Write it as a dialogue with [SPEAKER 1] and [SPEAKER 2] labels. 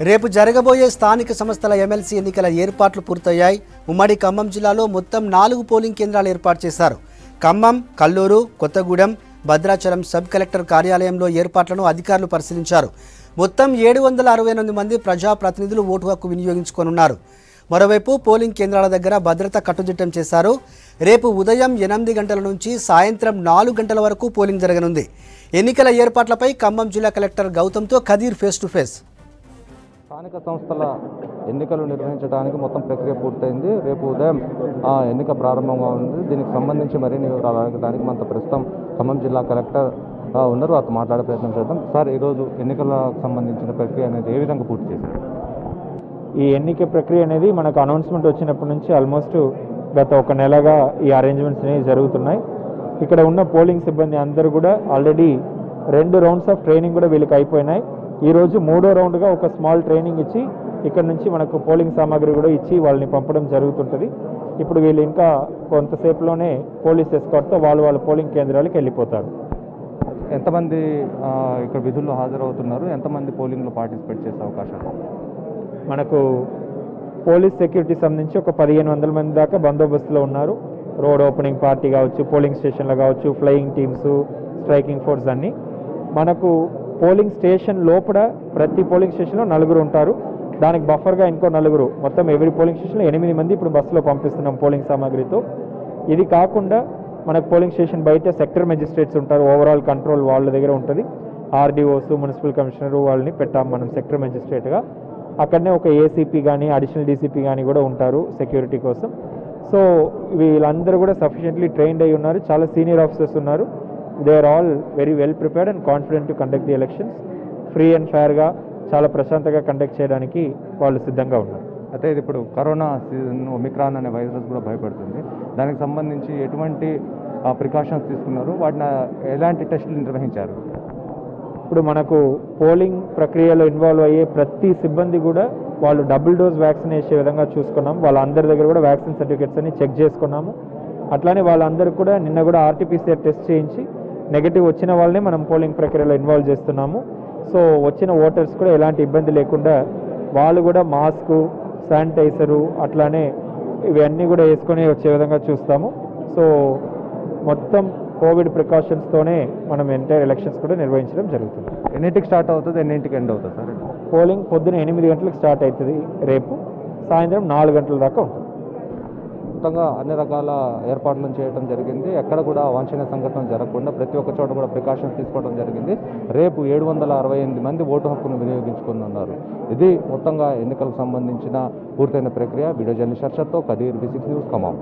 [SPEAKER 1] రేపు జరగబోయే స్థానిక సంస్థల ఎమ్మెల్సీ ఎన్నికల ఏర్పాట్లు పూర్తయ్యాయి. ఉమ్మడి ఖమ్మం జిల్లాలో మొత్తం నాలుగు పోలింగ్ కేంద్రాలు ఏర్పాటు చేశారు. ఖమ్మం కల్లూరు కొత్తగూడెం భద్రాచలం సబ్ కలెక్టర్ కార్యాలయంలో ఏర్పాట్లను అధికారులు పరిశీలించారు. మొత్తం ఏడు వందల అరవై ఎనిమిది మంది ప్రజాప్రతినిధులు ఓటు హక్కు వినియోగించుకోనున్నారు. మరోవైపు పోలింగ్ కేంద్రాల దగ్గర భద్రత కట్టుదిట్టం చేశారు. రేపు ఉదయం ఎనిమిది గంటల నుంచి సాయంత్రం నాలుగు గంటల వరకు పోలింగ్ జరగనుంది. ఎన్నికల ఏర్పాట్లపై ఖమ్మం జిల్లా కలెక్టర్ గౌతమ్తో ఖదీర్ ఫేస్ టు ఫేస్.
[SPEAKER 2] స్థానిక సంస్థల ఎన్నికలు నిర్వహించడానికి మొత్తం ప్రక్రియ పూర్తయింది. రేపు ఉదయం ఆ, ఎన్నిక ప్రారంభంగా ఉంది. దీనికి సంబంధించి మరిన్ని వివరాలు అడగడానికి మనతో ప్రస్తుతం ఖమ్మం జిల్లా కలెక్టర్ ఉన్నారు. అతను మాట్లాడే ప్రయత్నం చేద్దాం. సార్ ఈరోజు ఎన్నికలకు సంబంధించిన ప్రక్రియ అనేది ఏ విధంగా పూర్తి చేశారు?
[SPEAKER 3] ఈ ఎన్నిక ప్రక్రియ అనేది మనకు అనౌన్స్మెంట్ వచ్చినప్పటి నుంచి ఆల్మోస్ట్ గత ఒక నెలగా ఈ అరేంజ్మెంట్స్ అనేవి జరుగుతున్నాయి. ఇక్కడ ఉన్న పోలింగ్ సిబ్బంది అందరూ కూడా ఆల్రెడీ రెండు రౌండ్స్ ఆఫ్ ట్రైనింగ్ కూడా వీళ్ళకి అయిపోయినాయి. ఈ రోజు మూడో రౌండ్గా ఒక స్మాల్ ట్రైనింగ్ ఇచ్చి ఇక్కడ నుంచి మనకు పోలింగ్ సామాగ్రి కూడా ఇచ్చి వాళ్ళని పంపడం జరుగుతుంటుంది. ఇప్పుడు వీళ్ళు ఇంకా కొంతసేపులోనే పోలీస్ ఎస్కాట్తో వాళ్ళు వాళ్ళ పోలింగ్ కేంద్రాలకు వెళ్ళిపోతారు.
[SPEAKER 2] ఎంతమంది ఇక్కడ విధుల్లో హాజరవుతున్నారు? ఎంతమంది పోలింగ్లో పార్టిసిపేట్ చేసే అవకాశం?
[SPEAKER 3] మనకు పోలీస్ సెక్యూరిటీ సంబంధించి ఒక పదిహేను వందల మంది దాకా బందోబస్తులో ఉన్నారు. రోడ్ ఓపెనింగ్ పార్టీ కావచ్చు పోలింగ్ స్టేషన్లో కావచ్చు ఫ్లయింగ్ టీమ్స్ స్ట్రైకింగ్ ఫోర్స్ అన్ని. మనకు పోలింగ్ స్టేషన్ లోపల ప్రతి పోలింగ్ స్టేషన్లో నలుగురు ఉంటారు. దానికి బఫర్గా ఇంకో నలుగురు. మొత్తం ఎవరి పోలింగ్ స్టేషన్లో ఎనిమిది మంది ఇప్పుడు బస్సులో పంపిస్తున్నాం పోలింగ్ సామాగ్రితో. ఇది కాకుండా మనకు పోలింగ్ స్టేషన్ బయట సెక్టర్ మెజిస్ట్రేట్స్ ఉంటారు. ఓవరాల్ కంట్రోల్ వాళ్ళ దగ్గర ఉంటుంది. ఆర్డీఓస్ మున్సిపల్ కమిషనర్ వాళ్ళని పెట్టాం మనం సెక్టర్ మెజిస్ట్రేట్గా. అక్కడనే ఒక ఏసీపీ కానీ అడిషనల్ డీసీపీ కానీ కూడా ఉంటారు సెక్యూరిటీ కోసం. సో వీళ్ళందరూ కూడా సఫిషియెంట్లీ ట్రైన్డ్ అయి ఉన్నారు. చాలా సీనియర్ ఆఫీసర్స్ ఉన్నారు. They are all very well prepared and confident to conduct the elections free and ఫేర్గా చాలా ప్రశాంతంగా కండక్ట్ చేయడానికి వాళ్ళు సిద్ధంగా ఉన్నారు.
[SPEAKER 2] అయితే ఇది ఇప్పుడు కరోనా సీజన్ ఒమిక్రాన్ అనే వైరస్ కూడా భయపడుతుంది. దానికి సంబంధించి ఎటువంటి ప్రికాషన్స్ తీసుకున్నారు? వాటిని ఎలాంటి టెస్టులు నిర్వహించారు?
[SPEAKER 3] ఇప్పుడు మనకు పోలింగ్ ప్రక్రియలో ఇన్వాల్వ్ అయ్యే ప్రతి సిబ్బంది కూడా వాళ్ళు డబుల్ డోస్ వ్యాక్సిన్ వేసే విధంగా చూసుకున్నాం. వాళ్ళందరి దగ్గర కూడా వ్యాక్సిన్ సర్టిఫికేట్స్ అన్ని చెక్ చేసుకున్నాము. అట్లానే వాళ్ళందరూ కూడా నిన్న కూడా ఆర్టీపీసీఆర్ టెస్ట్ చేయించి నెగిటివ్ వచ్చిన వాళ్ళనే మనం పోలింగ్ ప్రక్రియలో ఇన్వాల్వ్ చేస్తున్నాము. సో వచ్చిన ఓటర్స్ కూడా ఎలాంటి ఇబ్బంది లేకుండా వాళ్ళు కూడా మాస్కు శానిటైజరు అట్లానే ఇవన్నీ కూడా వేసుకొని వచ్చే విధంగా చూస్తాము. సో మొత్తం కోవిడ్ ప్రికాషన్స్తోనే మనం ఎంటైర్ ఎలక్షన్స్ కూడా నిర్వహించడం జరుగుతుంది.
[SPEAKER 2] ఎన్నింటికి స్టార్ట్ అవుతుంది? ఎన్నింటికి ఎండ్ అవుతుంది సార్?
[SPEAKER 3] పోలింగ్ పొద్దున ఎనిమిది గంటలకు స్టార్ట్ అవుతుంది రేపు. సాయంత్రం నాలుగు గంటల దాకా ఉంటుంది.
[SPEAKER 2] మొత్తంగా అన్ని రకాల ఏర్పాట్లను చేయడం జరిగింది. ఎక్కడ కూడా వాంఛనీయ సంఘటనలు జరగకుండా ప్రతి ఒక్క చోట కూడా ప్రికాషన్స్ తీసుకోవడం జరిగింది. రేపు ఏడు వందల అరవై ఎనిమిది మంది ఓటు హక్కును వినియోగించుకున్నారు ఇది మొత్తంగా ఎన్నికలకు సంబంధించిన పూర్తయిన ప్రక్రియ. Video journalist షర్షత్తో Khadeer V six news Khammam